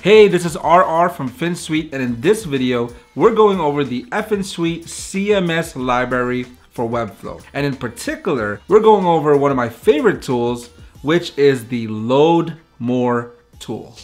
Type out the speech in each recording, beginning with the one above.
Hey, this is RR from Finsweet, and in this video, we're going over the Finsweet CMS library for Webflow. And in particular, we're going over one of my favorite tools, which is the Load More tool.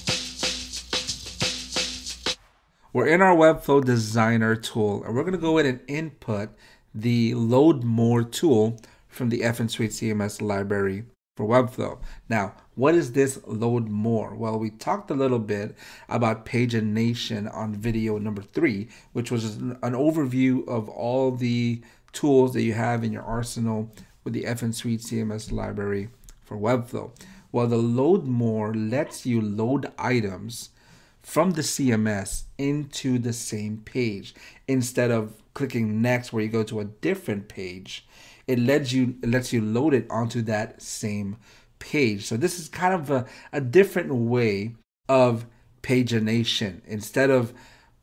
We're in our Webflow Designer tool, and we're gonna go in and input the Load More tool from the Finsweet CMS library for Webflow. Now, what is this load more? Well, we talked a little bit about pagination on video number three, which was an overview of all the tools that you have in your arsenal with the Finsweet CMS library for Webflow. Well, the load more lets you load items from the CMS into the same page instead of clicking next where you go to a different page it lets you it lets you load it onto that same page. So this is kind of a, a different way of pagination. Instead of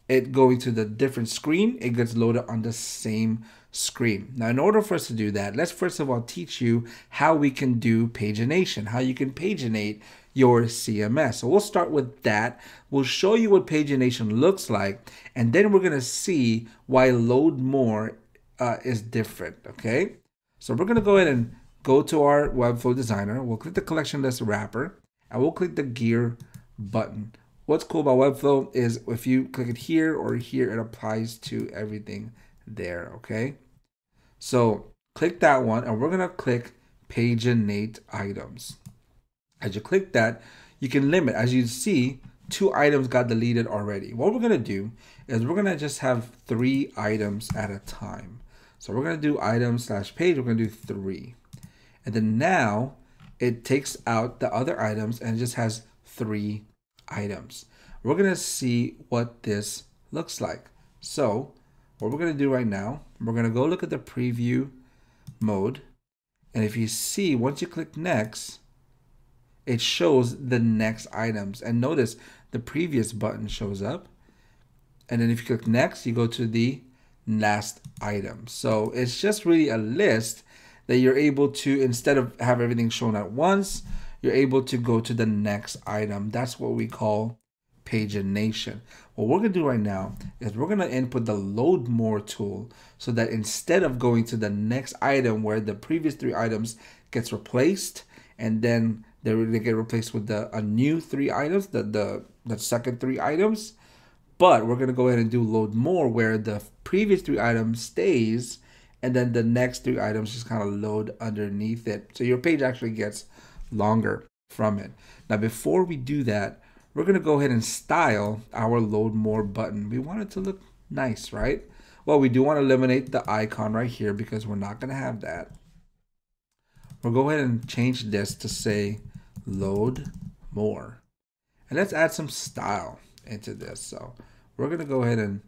it going to the different screen, it gets loaded on the same screen. Now, in order for us to do that, let's first of all teach you how we can do pagination, how you can paginate your CMS. So we'll start with that. We'll show you what pagination looks like, and then we're gonna see why load more uh, is different, okay? So we're gonna go ahead and go to our Webflow designer. We'll click the collection list wrapper and we'll click the gear button. What's cool about Webflow is if you click it here or here, it applies to everything there, okay? So click that one and we're gonna click paginate items. As you click that, you can limit, as you see, two items got deleted already. What we're gonna do is we're gonna just have three items at a time. So we're going to do item slash page. We're to do three. And then now it takes out the other items and just has three items. We're to see what this looks like. So what we're to do right now, we're to go look at the preview mode. And if you see, once you click next, it shows the next items. And notice the previous button shows up. And then if you click next, you go to the last item. So it's just really a list that you're able to, instead of have everything shown at once, you're able to go to the next item. That's what we call pagination. What we're gonna do right now is we're gonna input the load more tool so that instead of going to the next item where the previous three items gets replaced and then they get replaced with the a new three items, the the, the second three items, but we're to go ahead and do load more where the previous three items stays and then the next three items just kind of load underneath it. So your page actually gets longer from it. Now before we do that, we're going to go ahead and style our load more button. We want it to look nice, right? Well, we do want to eliminate the icon right here because we're not going to have that. We'll go ahead and change this to say load more. And let's add some style into this. So we're going to go ahead and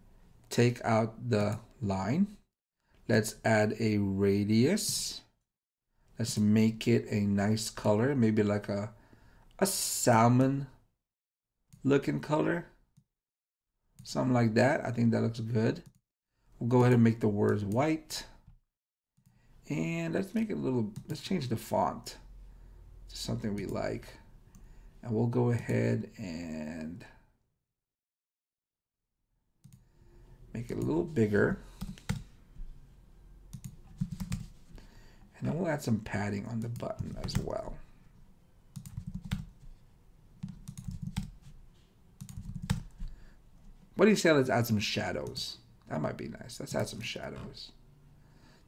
take out the line. Let's add a radius. Let's make it a nice color, maybe like a, a salmon looking color. Something like that. I think that looks good. We'll go ahead and make the words white. And let's make it a little, let's change the font to something we like. And we'll go ahead and make it a little bigger. And then we'll add some padding on the button as well. What do you say let's add some shadows? That might be nice. Let's add some shadows.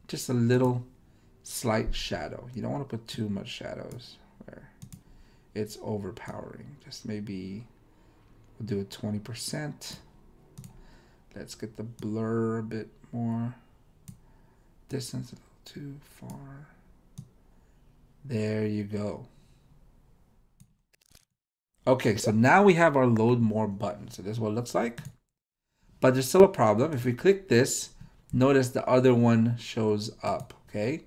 Just a little slight shadow. You don't want to put too much shadows where it's overpowering. Just maybe we'll do a 20%. Let's get the blur a bit more. Distance too far. There you go. Okay, so now we have our load more button. So this is what it looks like. But there's still a problem. If we click this, notice the other one shows up, okay?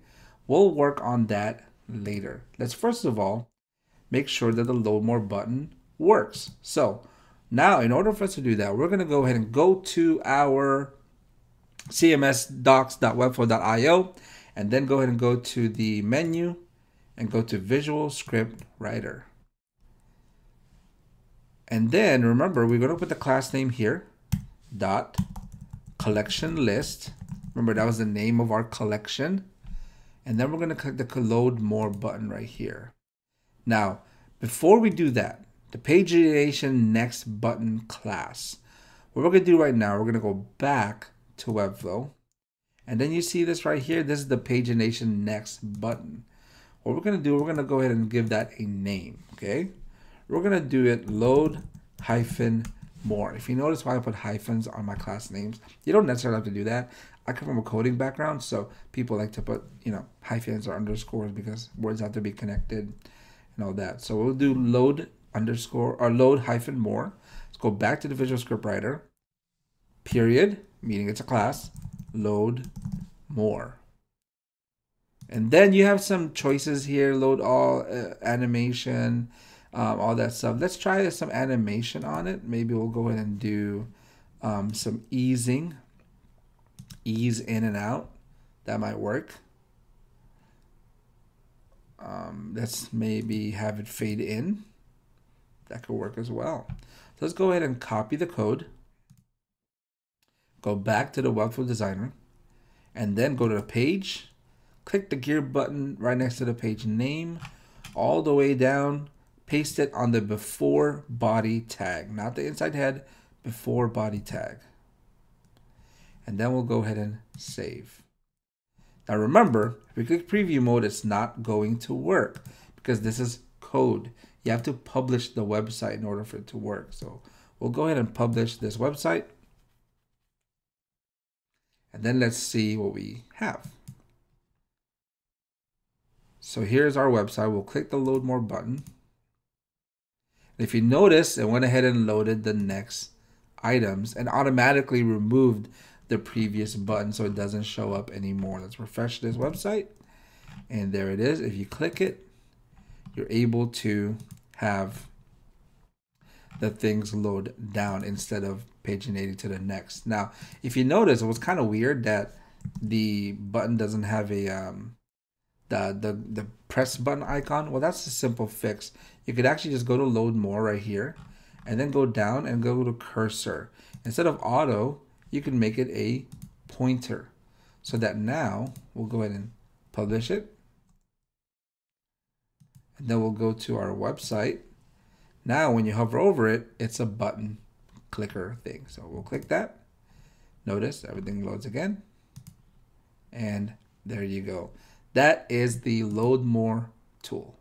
We'll work on that later. Let's first of all, make sure that the load more button works. So now, in order for us to do that, we're going to go ahead and go to our cmsdocs.webflow.io and then go ahead and go to the menu and go to Visual Script Writer. And then remember, we're going to put the class name here, dot collection list. Remember, that was the name of our collection. And then we're going to click the load more button right here. Now, before we do that, the pagination next button class, what we're going to do right now, we're going to go back to Webflow. And then you see this right here. This is the pagination next button. What we're going to do, we're going to go ahead and give that a name. Okay. We're going to do it load hyphen more. If you notice why I put hyphens on my class names, you don't necessarily have to do that. I come from a coding background, so people like to put, you know, hyphens or underscores because words have to be connected and all that. So we'll do load underscore or load hyphen more. Let's go back to the Visual Script Writer. Period, meaning it's a class. Load more. And then you have some choices here. Load all uh, animation, um, all that stuff. Let's try some animation on it. Maybe we'll go ahead and do um, some easing, ease in and out. That might work. Um, let's maybe have it fade in. That could work as well. So let's go ahead and copy the code. Go back to the Webflow Designer and then go to the page. Click the gear button right next to the page name all the way down paste it on the before body tag, not the inside head, before body tag. And then we'll go ahead and save. Now remember, if we click preview mode, it's not going to work because this is code. You have to publish the website in order for it to work. So we'll go ahead and publish this website. And then let's see what we have. So here's our website. We'll click the load more button. If you notice, it went ahead and loaded the next items and automatically removed the previous button so it doesn't show up anymore. Let's refresh this website. And there it is. If you click it, you're able to have the things load down instead of paginating to the next. Now, if you notice, it was kind of weird that the button doesn't have a um, the, the, the press button icon, well, that's a simple fix. You could actually just go to load more right here and then go down and go to cursor. Instead of auto, you can make it a pointer so that now we'll go ahead and publish it. And then we'll go to our website. Now, when you hover over it, it's a button clicker thing. So we'll click that. Notice everything loads again. And there you go. That is the load more tool.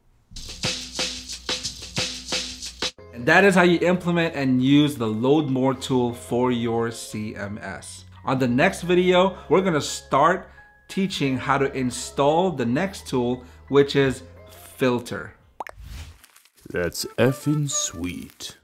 And that is how you implement and use the load more tool for your CMS. On the next video, we're gonna start teaching how to install the next tool, which is filter. That's effing sweet.